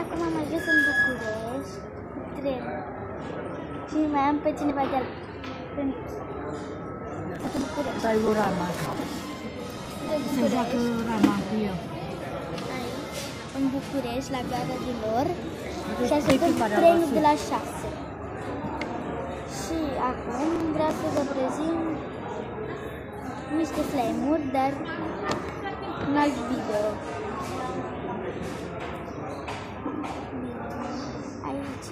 Acum am ajuns în București cu trenul. Și mai am pe cineva de în București. Dai o rama. De Se joacă București. rama cu el. Aici, în București, la gara din lor. Deci Și așteptăm echiparea trenul va de fi. la 6. Și acum vreau să vă prezint niște flame-uri, dar în alt video.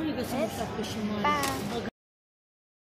Liebes, ich hab